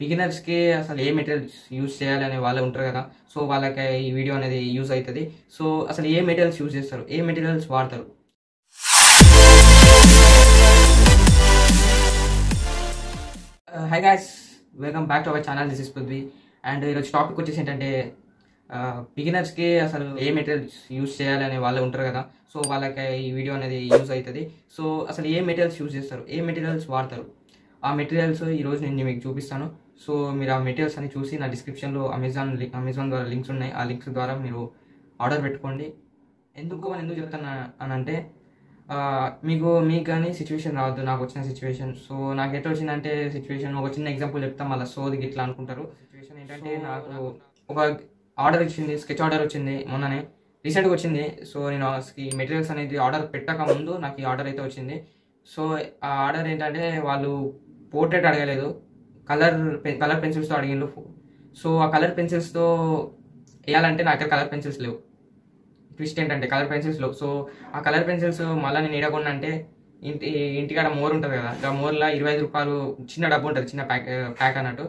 బిగినర్స్కి అసలు ఏ materials use చేయాలి అనే వాళ్ళు ఉంటారు కదా. సో వాళ్ళకి ఈ వీడియో అనేది యూజ్ అవుతుంది సో అసలు ఏ మెటీరియల్స్ యూజ్ చేస్తారు? ఏ మెటీరియల్స్ వాడతారు? Hi guys welcome back to our channel this is Prithvi and ఈరోజు టాపిక్ వచ్చేసి ఏంటంటే uh, బిగినర్స్కి అసలు ఏ మెటీరియల్స్ యూజ్ చేయాలి అనే వాళ్ళు ఉంటారు కదా. సో వాళ్ళకి ఈ వీడియో అనేది యూజ్ అవుతుంది సో అసలు ఏ మెటీరియల్స్ యూజ్ చేస్తారు? ఏ మెటీరియల్స్ వాడతారు? ఆ మెటీరియల్స్ ఈరోజు నేను మీకు చూపిస్తాను. సో మీరు ఆ మెటీరియల్స్ అని చూసి నా డిస్క్రిప్షన్లో అమెజాన్ అమెజాన్ ద్వారా లింక్స్ ఉన్నాయి. ఆ లింక్స్ ద్వారా మీరు ఆర్డర్ పెట్టుకోండి. ఎందుకు అని ఎందుకు చెప్తాను అని అంటే మీకు మీకు కానీ సిచ్యువేషన్ రావద్దు. నాకు వచ్చిన సిచ్యువేషన్ సో నాకు ఎట్లా వచ్చిందంటే సిచ్యువేషన్ ఒక చిన్న ఎగ్జాంపుల్ చెప్తాం. మళ్ళీ సోది ఇట్లా అనుకుంటారు. సిచ్యువేషన్ ఏంటంటే నాకు ఒక ఆర్డర్ ఇచ్చింది స్కెచ్ ఆర్డర్ వచ్చింది మొన్ననే. రీసెంట్గా వచ్చింది. సో నేను ఈ మెటీరియల్స్ అనేది ఆర్డర్ పెట్టక ముందు నాకు ఈ ఆర్డర్ అయితే వచ్చింది. సో ఆ ఆర్డర్ ఏంటంటే వాళ్ళు పోర్ట్రేట్ అడగలేదు. కలర్ కలర్ పెన్సిల్స్తో అడిగిండు సో ఆ కలర్ పెన్సిల్స్తో వేయాలంటే నా దగ్గర కలర్ పెన్సిల్స్ లేవు. ట్విస్ట్ ఏంటంటే కలర్ పెన్సిల్స్లో సో ఆ కలర్ పెన్సిల్స్ మళ్ళీ నేను ఏడకుండా అంటే ఇంటి ఇంటికాడ మోర్ ఉంటుంది కదా ఆ మోర్లో ఇరవై ఐదు రూపాయలు చిన్న డబ్బు ఉంటుంది చిన్న ప్యాక్ ప్యాక్ అన్నట్టు.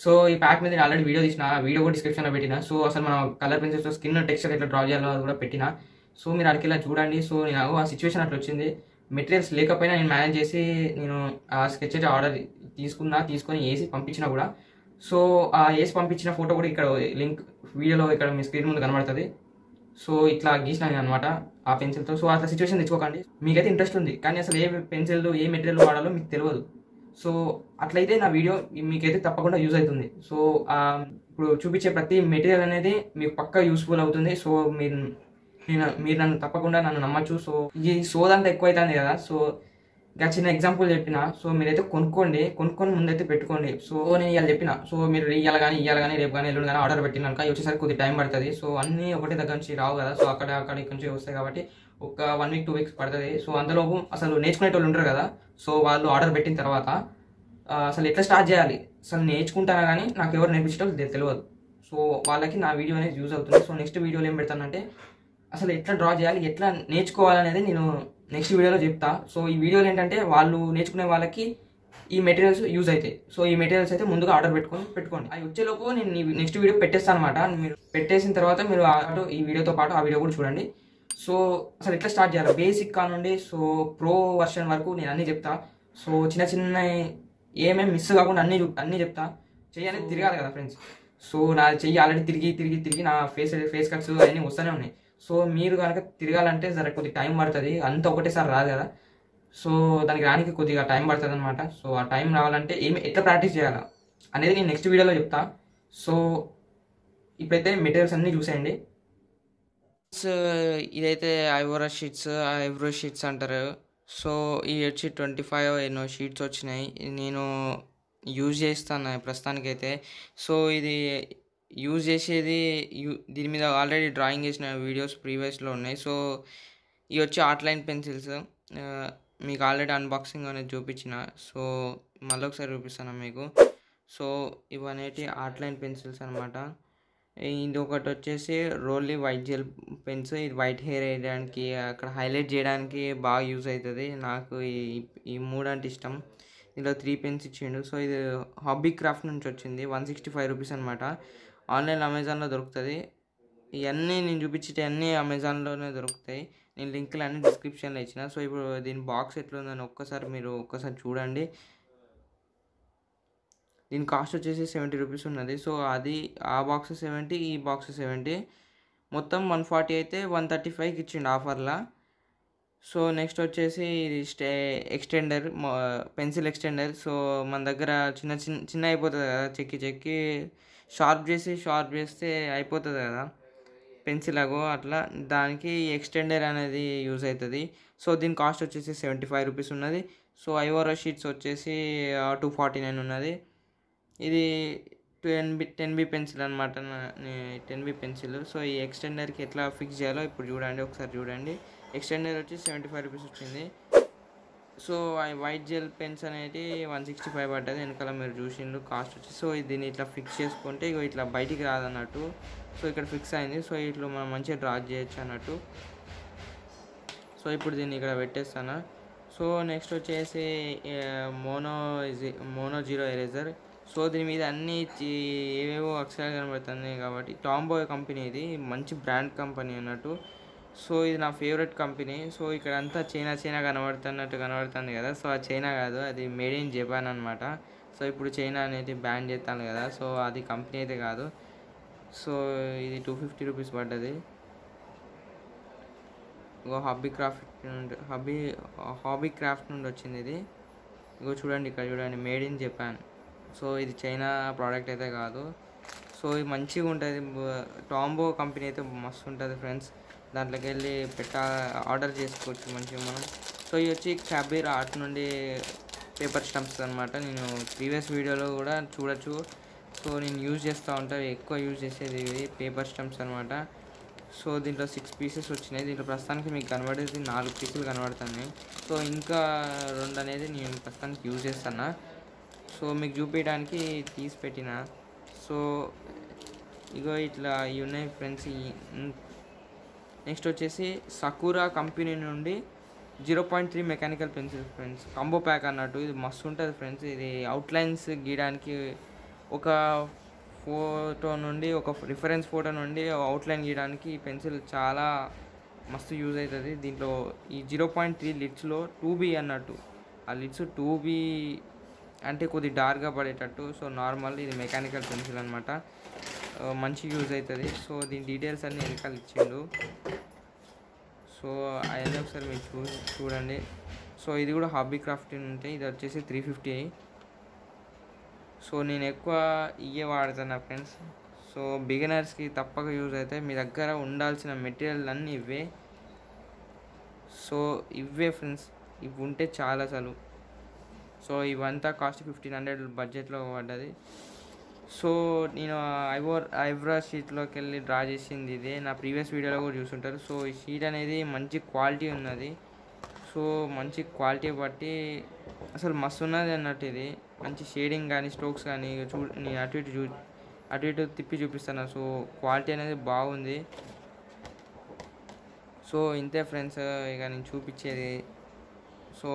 సో ఈ ప్యాక్ మీద నేను ఆల్రెడీ వీడియో తీసిన వీడియో కూడా డిస్క్రిప్షన్లో పెట్టిన. సో అసలు మనం కలర్ పెన్సిల్స్తో స్కిన్ టెక్స్చర్ ఎట్లా డ్రా చేయాలో అది కూడా పెట్టిన. సో మీరు అడిగేలా చూడండి. సో నేను ఆ సిచ్యువేషన్ అట్లా వచ్చింది. మెటీరియల్స్ లేకపోయినా నేను మేనేజ్ చేసి నేను ఆ స్కెచ్ అయితే ఆర్డర్ తీసుకున్నా తీసుకొని వేసి పంపించినా కూడా. సో ఆ వేసి పంపించిన ఫోటో కూడా ఇక్కడ లింక్ వీడియోలో ఇక్కడ మీ స్క్రీన్ ముందు కనబడుతుంది. సో ఇట్లా గీసిన అనమాట ఆ పెన్సిల్తో సో అట్లా సిచ్యువేషన్ తెచ్చుకోకండి. మీకైతే ఇంట్రెస్ట్ ఉంది. కానీ అసలు ఏ పెన్సిల్ ఏ మెటీరియల్ వాడాలో మీకు తెలియదు. సో అట్లయితే నా వీడియో మీకైతే తప్పకుండా యూజ్ అవుతుంది. సో ఇప్పుడు చూపించే ప్రతి మెటీరియల్ అనేది మీకు పక్కా యూస్ఫుల్ అవుతుంది. సో మీరు నేను మీరు నన్ను తప్పకుండా నన్ను నమ్మచ్చు. సో ఈ సోదంతా ఎక్కువైతుంది కదా. సో ఇంకా చిన్న ఎగ్జాంపుల్ చెప్పిన. సో మీరైతే కొనుక్కోండి. కొనుక్కొని ముందైతే పెట్టుకోండి. సో నేను ఇవాళ చెప్పిన. సో మీరు ఇవాళ కానీ ఇవాళ కానీ రేపు కానీ ఎల్లుండి కానీ ఆర్డర్ పెట్టినాక వచ్చేసరికి కొద్ది టైం పడుతుంది. సో అన్నీ ఒకటే దగ్గర నుంచి రావు కదా. సో అక్కడ అక్కడ ఇక్కడ నుంచి వస్తాయి కాబట్టి ఒక వన్ వీక్ టూ వీక్స్ పడుతుంది. సో అందులోపు అసలు నేర్చుకునేటోళ్ళు ఉంటారు కదా. సో వాళ్ళు ఆర్డర్ పెట్టిన తర్వాత అసలు ఎట్లా స్టార్ట్ చేయాలి? అసలు నేర్చుకుంటానా కానీ నాకు ఎవరు నేర్పించడం తెలియదు సో వాళ్ళకి నా వీడియో అనేది యూజ్ అవుతుంది. సో నెక్స్ట్ వీడియోలో ఏం పెడతానంటే అసలు ఎట్లా డ్రా చేయాలి ఎట్లా నేర్చుకోవాలనేది నేను నెక్స్ట్ వీడియోలో చెప్తా. సో ఈ వీడియోలో ఏంటంటే వాళ్ళు నేర్చుకునే వాళ్ళకి ఈ మెటీరియల్స్ యూజ్ అవుతాయి సో ఈ మెటీరియల్స్ అయితే ముందుగా ఆర్డర్ పెట్టుకొని పెట్టుకోండి. అవి వచ్చేలోపు నేను నెక్స్ట్ వీడియో పెట్టేస్తాను అనమాట మీరు పెట్టేసిన తర్వాత మీరు అటు ఈ వీడియోతో పాటు ఆ వీడియో కూడా చూడండి. సో అసలు ఎట్లా స్టార్ట్ చేయాలి? బేసిక్ కానుండి సో ప్రో వర్షన్ వరకు నేను అన్నీ చెప్తా. సో చిన్న చిన్న ఏమేమి మిస్ కాకుండా అన్నీ అన్నీ చెప్తా. చెయ్యాలి తిరగాలి కదా ఫ్రెండ్స్ సో నా చెయ్యి ఆల్రెడీ తిరిగి తిరిగి తిరిగి నా ఫేస్ ఫేస్ కట్స్ అవన్నీ వస్తూనే ఉన్నాయి. సో మీరు కనుక తిరగాలంటే సరే కొద్దిగా టైం పడుతుంది. అంత ఒకటేసారి రాదు కదా. సో దానికి రానికి కొద్దిగా టైం పడుతుంది అనమాట సో ఆ టైం రావాలంటే ఏమి ఎట్లా ప్రాక్టీస్ చేయాలా అనేది నేను నెక్స్ట్ వీడియోలో చెప్తా. సో ఇప్పుడైతే మెటీరియల్స్ అన్నీ చూసేయండి. ఇదైతే ఐవోరా షీట్స్ ఐబ్రో షీట్స్ అంటారు. సో ఈ వచ్చి ట్వంటీ ఫైవ్ ఎన్నో షీట్స్ వచ్చినాయి. నేను యూజ్ చేస్తాను ప్రస్తుతానికైతే. సో ఇది యూజ్ చేసేది యూ- దీని మీద ఆల్రెడీ డ్రాయింగ్ చేసిన వీడియోస్ ప్రీవియస్లో ఉన్నాయి. సో ఇవి వచ్చి ఆర్ట్లైన్ పెన్సిల్స్ మీకు ఆల్రెడీ అన్బాక్సింగ్ అనేది చూపించిన. సో మళ్ళీ ఒకసారి చూపిస్తాను మీకు. సో ఇవనేటి ఆర్ట్లైన్ పెన్సిల్స్ అనమాట ఇది ఒకటి వచ్చేసి రోల్లీ వైట్ జెల్ పెన్స్ ఇది వైట్ హెయిర్ వేయడానికి అక్కడ హైలైట్ చేయడానికి బాగా యూజ్ అవుతుంది. నాకు ఈ ఈ మూడు అంటే ఇష్టం. ఇలా త్రీ పెన్స్ ఇచ్చిండు. సో ఇది హాబీ క్రాఫ్ట్ నుంచి వచ్చింది. వన్ సిక్స్టీ ఫైవ్ రూపీస్ అనమాట ఆన్లైన్ అమెజాన్లో దొరుకుతుంది. ఇవన్నీ నేను చూపించేటి అన్నీ అమెజాన్లోనే దొరుకుతాయి. నేను లింకులు అన్ని డిస్క్రిప్షన్లో ఇచ్చిన. సో ఇప్పుడు దీని బాక్స్ ఎట్లుందని ఒక్కసారి మీరు ఒక్కసారి చూడండి. దీని కాస్ట్ వచ్చేసి సెవెంటీ రూపీస్ ఉన్నది. సో అది ఆ బాక్స్ సెవెంటీ ఈ బాక్స్ సెవెంటీ. మొత్తం వన్ ఫార్టీ అయితే వన్ థర్టీ ఫైవ్కి ఇచ్చిండు ఆఫర్లా. సో నెక్స్ట్ వచ్చేసి ఇది stay extender pencil extender. So మన దగ్గర చిన్న చిన్న చిన్న అయిపోతుంది కదా చెక్కి చెక్కి షార్ప్ చేసి షార్ప్ చేస్తే అయిపోతుంది కదా. పెన్సిల్ అగో అట్లా దానికి ఎక్స్టెండర్ అనేది యూజ్ అవుతుంది సో దీని కాస్ట్ వచ్చేసి సెవెంటీ ఫైవ్ రూపీస్ ఉన్నది. సో ఐవోరా షీట్స్ వచ్చేసి టూ ఫార్టీ నైన్ ఉన్నది. ఇది ten B ten B pencil అనమాట టెన్ బి పెన్సిల్. సో ఈ ఎక్స్టెండర్కి ఎట్లా ఫిక్స్ చేయాలో ఇప్పుడు చూడండి ఒకసారి చూడండి. ఎక్స్టెండర్ వచ్చి సెవెంటీ ఫైవ్ రూపీస్ వచ్చింది. సో వైట్ జెల్ పెన్స్ అనేది వన్ సిక్స్టీ ఫైవ్ పడ్డది. వెనకాల మీరు చూసిండ్రు కాస్ట్ వచ్చి. సో దీన్ని ఇట్లా ఫిక్స్ చేసుకుంటే ఇగో ఇట్లా బయటికి రాదన్నట్టు. సో ఇక్కడ ఫిక్స్ అయింది. సో ఇట్లా మనం మంచిగా డ్రా చేయొచ్చు అన్నట్టు. సో ఇప్పుడు దీన్ని ఇక్కడ పెట్టేస్తాను. సో నెక్స్ట్ వచ్చేసి mono mono zero eraser so దీని మీద అన్ని ఏవేవో అక్షరాలు కనబడుతున్నాయి కాబట్టి టాంబో కంపెనీ ఇది. మంచి బ్రాండ్ కంపెనీ అన్నట్టు. సో ఇది నా ఫేవరెట్ కంపెనీ. సో ఇక్కడ అంతా చైనా చైనా కనబడుతున్నట్టు కనబడుతుంది కదా. సో అది చైనా కాదు అది మేడ్ ఇన్ జపాన్ అనమాట సో ఇప్పుడు చైనా అనేది బ్యాన్ చేస్తాను కదా. సో అది కంపెనీ అయితే కాదు. సో ఇది టూ ఫిఫ్టీ రూపీస్ పడ్డది. ఇగో హాబీ క్రాఫ్ట్ నుండి హాబీ హాబీ క్రాఫ్ట్ నుండి వచ్చింది ఇది. ఇగో చూడండి ఇక్కడ చూడండి మేడ్ ఇన్ జపాన్. సో ఇది చైనా ప్రోడక్ట్ అయితే కాదు. సో ఇది మంచిగా ఉంటుంది టాంబో కంపెనీ అయితే మస్తు ఉంటుంది ఫ్రెండ్స్. దాంట్లోకి వెళ్ళి పెట్టా ఆర్డర్ చేసుకోవచ్చు మంచిగా మనం. సో ఇది వచ్చి క్యాబీర్ ఆర్ట్ నుండి పేపర్ స్టంప్స్ అనమాట నేను ప్రీవియస్ వీడియోలో కూడా చూడొచ్చు. సో నేను యూజ్ చేస్తూ ఉంటాను ఎక్కువ యూజ్ చేసేది ఇది పేపర్ స్టంప్స్ అనమాట సో దీంట్లో సిక్స్ పీసెస్ వచ్చినాయి. దీంట్లో ప్రస్తుతానికి మీకు కనబడేది నాలుగు పీసులు కనబడుతున్నాయి. సో ఇంకా రెండు అనేది నేను ప్రస్తుతానికి యూజ్ చేస్తాను. సో మీకు చూపించడానికి తీసి పెట్టిన. సో ఇగో ఇట్లా ఇవి ఉన్నాయి ఫ్రెండ్స్ నెక్స్ట్ వచ్చేసి సకూరా కంపెనీ నుండి zero point three mechanical pencil friends. Combo pack అన్నట్టు. ఇది మస్తు ఉంటుంది ఫ్రెండ్స్. ఇది అవుట్లైన్స్ గీయడానికి ఒక ఫోటో నుండి ఒక రిఫరెన్స్ ఫోటో నుండి అవుట్లైన్ గీయడానికి ఈ పెన్సిల్ చాలా మస్తు యూజ్ అవుతుంది దీంట్లో ఈ జీరో పాయింట్ త్రీ లిడ్స్లో టూ బీ అన్నట్టు. ఆ లిడ్స్ టూ బీ అంటే కొద్ది డార్క్గా పడేటట్టు. సో నార్మల్ ఇది మెకానికల్ పెన్సిల్ అనమాట మంచి యూజ్ అవుతుంది సో దీని డీటెయిల్స్ అన్నీ వెనకాల ఇచ్చిండు. సో అవన్నీ ఒకసారి మీరు చూ చూడండి. సో ఇది కూడా హాబీ క్రాఫ్టింగ్ ఉంటాయి ఇది వచ్చేసి త్రీ ఫిఫ్టీ సో నేను ఎక్కువ ఇవే వాడుతున్నా ఫ్రెండ్స్ సో బిగినర్స్కి తప్పక యూజ్ అవుతాయి మీ దగ్గర ఉండాల్సిన మెటీరియల్ అన్నీ ఇవే. సో ఇవే ఫ్రెండ్స్ ఇవి ఉంటే చాలా అసలు. సో ఇవంతా కాస్ట్ ఫిఫ్టీన్ హండ్రెడ్ బడ్జెట్లో పడ్డది. సో నేను ఐవో ఐబ్రా షీట్లోకి వెళ్ళి డ్రా చేసింది ఇదే. నా ప్రీవియస్ వీడియోలో కూడా చూసుంటారు. సో ఈ షీట్ అనేది మంచి క్వాలిటీ ఉన్నది. సో మంచి క్వాలిటీ బట్టి అసలు మస్తు ఉన్నది అన్నట్టు ఇది. మంచి షేడింగ్ కానీ స్ట్రోక్స్ కానీ చూ నేను అటు ఇటు చూ అటు ఇటు తిప్పి చూపిస్తాను. సో క్వాలిటీ అనేది బాగుంది. సో ఇంతే ఫ్రెండ్స్. ఇక నేను చూపించేది. సో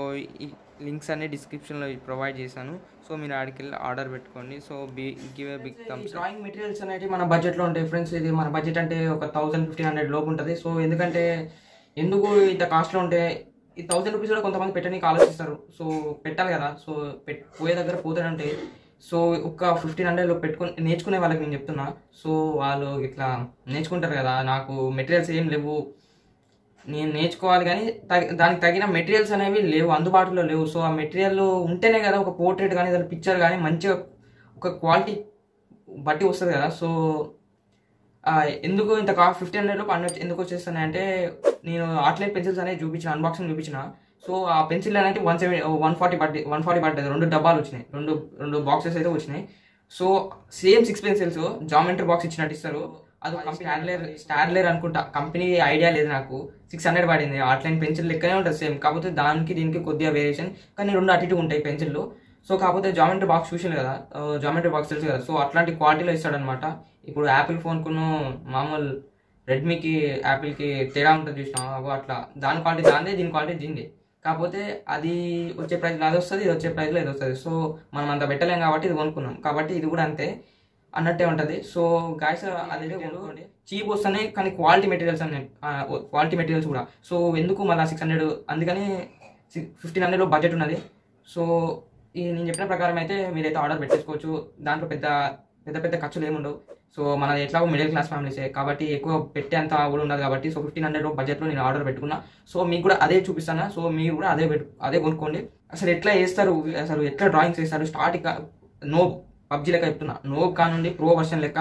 లింక్స్ అన్ని డిస్క్రిప్షన్లో ప్రొవైడ్ చేశాను. సో మీరు ఆడికి వెళ్ళి ఆర్డర్ పెట్టుకోండి. So be give a big thumbs. Drawing materials అనేవి మన బడ్జెట్లో ఉంటాయి ఫ్రెండ్స్. ఇది మన బడ్జెట్ అంటే ఒక థౌసండ్ ఫిఫ్టీన్ హండ్రెడ్ లోపు ఉంటుంది. సో ఎందుకంటే ఎందుకు ఇంత కాస్ట్లో ఉంటే ఈ థౌసండ్ రూపీస్ కూడా కొంతమంది పెట్టడానికి ఆలోచిస్తారు. సో పెట్టాలి కదా. సో పోయే దగ్గర పోతాడంటే సో ఒక ఫిఫ్టీన్ హండ్రెడ్లో పెట్టుకుని నేర్చుకునే వాళ్ళకి నేను చెప్తున్నా. సో వాళ్ళు ఇట్లా నేర్చుకుంటారు కదా. నాకు మెటీరియల్స్ ఏం లేవు. నేను నేర్చుకోవాలి కానీ దానికి తగిన మెటీరియల్స్ అనేవి లేవు అందుబాటులో లేవు. సో ఆ మెటీరియల్ ఉంటేనే కదా ఒక పోర్ట్రేట్ కానీ దాని పిక్చర్ కానీ మంచిగా ఒక క్వాలిటీ బట్టి వస్తుంది కదా. సో ఎందుకు ఇంత కా ఫిఫ్టీన్ హండ్రెడ్లో హండ్రెడ్ ఎందుకు వచ్చేస్తున్నాయి అంటే నేను ఆర్ట్లైన్ పెన్సిల్స్ అనేవి చూపించిన అన్బాక్సింగ్ చూపించిన. సో ఆ పెన్సిల్ అనేది వన్ సెవెన్ వన్ ఫార్టీ పడ్డ వన్ ఫార్టీ పడ్డది రెండు డబ్బాలు వచ్చినాయి. రెండు రెండు బాక్సెస్ అయితే వచ్చినాయి. So same six pencils geometry box ఇచ్చినట్టు ఇస్తారు. అది స్టాడ్లర్ స్టాడ్లర్ అనుకుంటా. కంపెనీ ఐడియా లేదు నాకు. సిక్స్ హండ్రెడ్ పడింది. ఆర్ట్లైన్ పెన్సిల్ లెక్కనే ఉంటుంది సేమ్ కాకపోతే దానికి దీనికి కొద్దిగా వేరియేషన్ కానీ రెండు అటు ఇటు ఉంటాయి పెన్సిల్లు సో కాకపోతే జామెంట్రీ బాక్స్ చూసాను కదా. జామెంట్రీ బాక్స్ తెలుసు కదా. సో అట్లాంటి క్వాలిటీలో ఇస్తాడనమాట ఇప్పుడు యాపిల్ ఫోన్కును మామూలు రెడ్మీకి యాపిల్కి తేడా ఉంటుంది చూసినా అగో అట్లా. దాని క్వాలిటీ దాందే దీని క్వాలిటీ దీంది. కాకపోతే అది వచ్చే ప్రైస్లో అది వస్తుంది ఇది వచ్చే ప్రైస్లో ఇది వస్తుంది. సో మనం అంత పెట్టలేం కాబట్టి ఇది కొనుక్కున్నాం. కాబట్టి ఇది కూడా అంతే. అన్నట్టే ఉంటుంది. సో గాయస్ అదే కొనుక్కోండి. చీప్ వస్తున్నాయి కానీ క్వాలిటీ మెటీరియల్స్ అన్నీ క్వాలిటీ మెటీరియల్స్ కూడా. సో ఎందుకు మళ్ళీ సిక్స్ హండ్రెడ్ అందుకని ఫిఫ్టీన్ హండ్రెడ్లో బడ్జెట్ ఉన్నది. సో ఈ నేను చెప్పిన ప్రకారం అయితే మీరైతే ఆర్డర్ పెట్టేసుకోవచ్చు. దాంట్లో పెద్ద పెద్ద పెద్ద ఖర్చులు ఏముండవు సో మన ఎట్లాగో మిడిల్ క్లాస్ ఫ్యామిలీసే కాబట్టి ఎక్కువ పెట్టేంత కూడా ఉండదు కాబట్టి సో ఫిఫ్టీన్ హండ్రెడ్ బడ్జెట్లో నేను ఆర్డర్ పెట్టుకున్నా. సో మీకు కూడా అదే చూపిస్తాను? సో మీరు కూడా అదే పెట్టు అదే కొనుక్కోండి. అసలు ఎట్లా వేస్తారు అసలు ఎట్లా డ్రాయింగ్స్ వేస్తారు స్టార్టింగ్ నో పబ్జీ లెక్క చెప్తున్నా. నో కానుండి ప్రో వర్షన్ లెక్క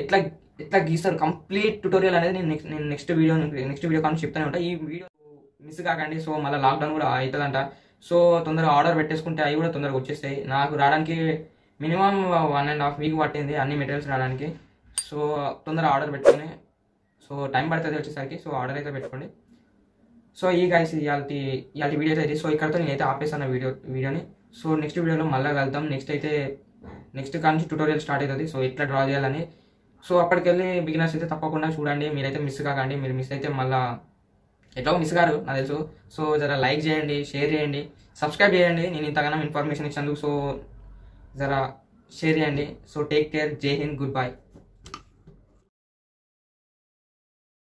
ఎట్లా ఎట్లా గీస్తారు? కంప్లీట్ ట్యూటోరియల్ అనేది నేను నెక్స్ట్ నేను నెక్స్ట్ వీడియో నెక్స్ట్ వీడియో కానీ చెప్తానే ఉంటా. ఈ వీడియో మిస్ కాకండి. సో మళ్ళీ లాక్డౌన్ కూడా అవుతుందంట సో తొందరగా ఆర్డర్ పెట్టేసుకుంటే అవి కూడా తొందరగా వచ్చేస్తాయి. నాకు రావడానికి minimum one and half week పట్టింది అన్ని మెటీరియల్స్ రావడానికి. సో తొందరగా ఆర్డర్ పెట్టుకుని సో టైం పడుతుంది వచ్చేసరికి. సో ఆర్డర్ అయితే పెట్టుకోండి. సో ఈ గైస్ ఇవాళ ఇవాళ వీడియో అయితే సో ఇక్కడతో నేనైతే ఆపేస్తాను వీడియో వీడియోని సో నెక్స్ట్ వీడియోలో మళ్ళీ వెళ్తాం నెక్స్ట్ అయితే నెక్స్ట్ కానీ ట్యూటోరియల్ స్టార్ట్ అవుతుంది. సో ఎట్లా డ్రా చేయాలని? సో అప్పటికెళ్ళి బిగినర్స్ అయితే తప్పకుండా చూడండి. మీరైతే మిస్ కాకండి. మీరు మిస్ అయితే మళ్ళీ ఎట్లా మిస్ గారు నాకు తెలుసు. సో జర లైక్ చేయండి షేర్ చేయండి. సబ్స్క్రైబ్ చేయండి. నేను ఇంతగానో ఇన్ఫర్మేషన్ ఇచ్చినందుకు సో జరా షేర్ చేయండి. So take care Jai Hind. Good by